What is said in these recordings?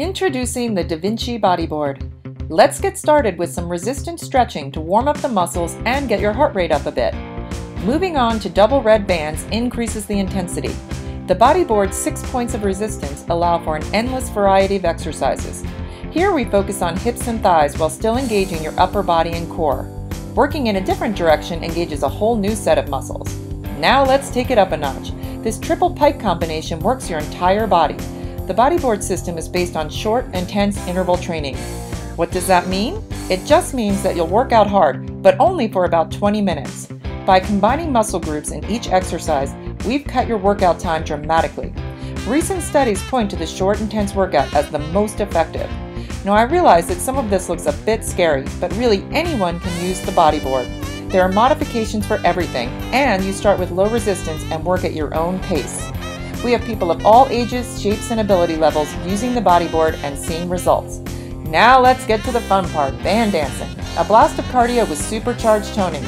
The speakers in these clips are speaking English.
Introducing the DaVinci Bodyboard. Let's get started with some resistance stretching to warm up the muscles and get your heart rate up a bit. Moving on to double red bands increases the intensity. The bodyboard's six points of resistance allow for an endless variety of exercises. Here we focus on hips and thighs while still engaging your upper body and core. Working in a different direction engages a whole new set of muscles. Now let's take it up a notch. This triple pike combination works your entire body. The bodyboard system is based on short, intense interval training. What does that mean? It just means that you'll work out hard, but only for about 20 minutes. By combining muscle groups in each exercise, we've cut your workout time dramatically. Recent studies point to the short, intense workout as the most effective. Now, I realize that some of this looks a bit scary, but really anyone can use the bodyboard. There are modifications for everything, and you start with low resistance and work at your own pace. We have people of all ages, shapes, and ability levels using the bodyboard and seeing results. Now let's get to the fun part, band dancing. A blast of cardio with supercharged toning.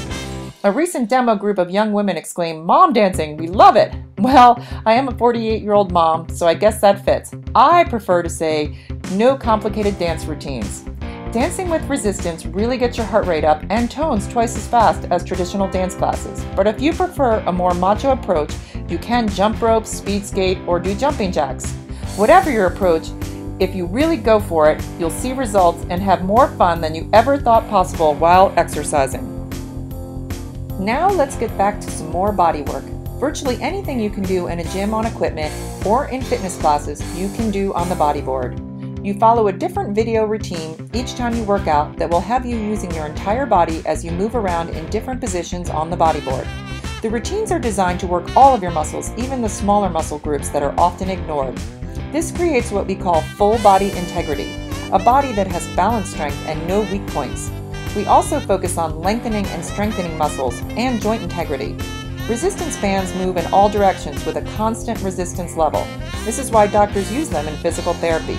A recent demo group of young women exclaimed, Mom dancing, we love it! Well, I am a 48 year old mom, so I guess that fits. I prefer to say, no complicated dance routines. Dancing with resistance really gets your heart rate up and tones twice as fast as traditional dance classes. But if you prefer a more macho approach, you can jump rope, speed skate, or do jumping jacks. Whatever your approach, if you really go for it, you'll see results and have more fun than you ever thought possible while exercising. Now let's get back to some more body work. Virtually anything you can do in a gym on equipment or in fitness classes, you can do on the bodyboard. You follow a different video routine each time you work out that will have you using your entire body as you move around in different positions on the bodyboard. The routines are designed to work all of your muscles, even the smaller muscle groups that are often ignored. This creates what we call full body integrity, a body that has balance strength and no weak points. We also focus on lengthening and strengthening muscles and joint integrity. Resistance bands move in all directions with a constant resistance level. This is why doctors use them in physical therapy.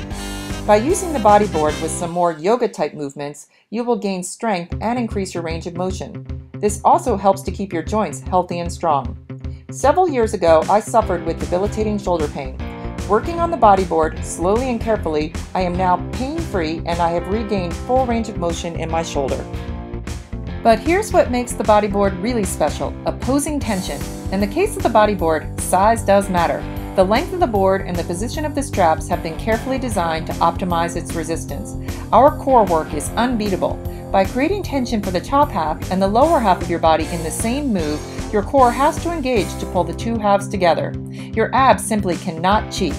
By using the bodyboard with some more yoga type movements, you will gain strength and increase your range of motion. This also helps to keep your joints healthy and strong. Several years ago, I suffered with debilitating shoulder pain. Working on the bodyboard slowly and carefully, I am now pain free and I have regained full range of motion in my shoulder. But here's what makes the bodyboard really special opposing tension. In the case of the bodyboard, size does matter. The length of the board and the position of the straps have been carefully designed to optimize its resistance. Our core work is unbeatable. By creating tension for the top half and the lower half of your body in the same move, your core has to engage to pull the two halves together. Your abs simply cannot cheat.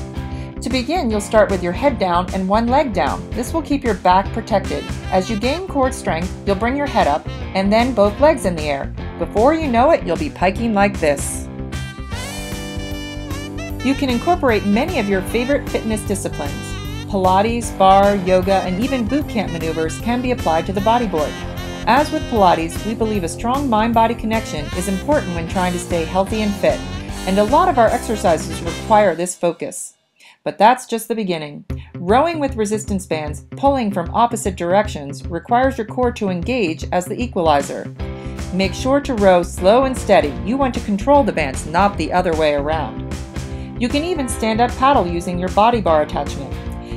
To begin, you'll start with your head down and one leg down. This will keep your back protected. As you gain core strength, you'll bring your head up and then both legs in the air. Before you know it, you'll be piking like this. You can incorporate many of your favorite fitness disciplines. Pilates, barre, yoga, and even boot camp maneuvers can be applied to the bodyboard. As with Pilates, we believe a strong mind body connection is important when trying to stay healthy and fit, and a lot of our exercises require this focus. But that's just the beginning. Rowing with resistance bands, pulling from opposite directions, requires your core to engage as the equalizer. Make sure to row slow and steady. You want to control the bands, not the other way around. You can even stand up paddle using your body bar attachment.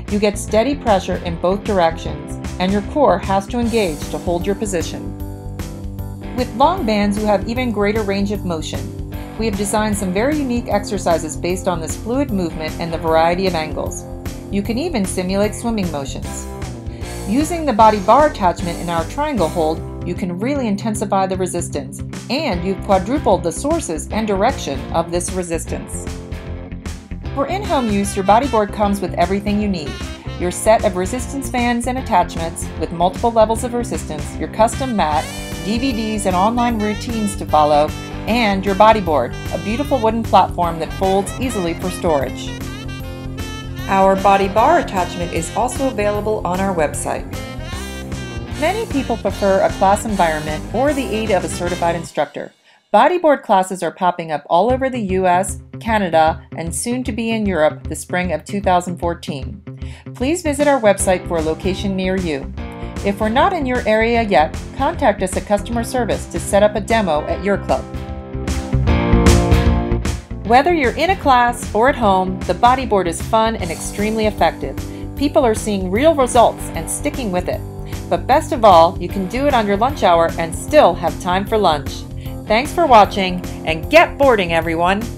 You get steady pressure in both directions, and your core has to engage to hold your position. With long bands, you have even greater range of motion. We have designed some very unique exercises based on this fluid movement and the variety of angles. You can even simulate swimming motions. Using the body bar attachment in our triangle hold, you can really intensify the resistance, and you've quadrupled the sources and direction of this resistance. For in-home use, your bodyboard comes with everything you need. Your set of resistance bands and attachments with multiple levels of resistance, your custom mat, DVDs and online routines to follow, and your bodyboard, a beautiful wooden platform that folds easily for storage. Our body bar attachment is also available on our website. Many people prefer a class environment or the aid of a certified instructor. Bodyboard classes are popping up all over the US, Canada, and soon to be in Europe the spring of 2014. Please visit our website for a location near you. If we're not in your area yet, contact us at customer service to set up a demo at your club. Whether you're in a class or at home, the bodyboard is fun and extremely effective. People are seeing real results and sticking with it. But best of all, you can do it on your lunch hour and still have time for lunch. Thanks for watching and get boarding everyone!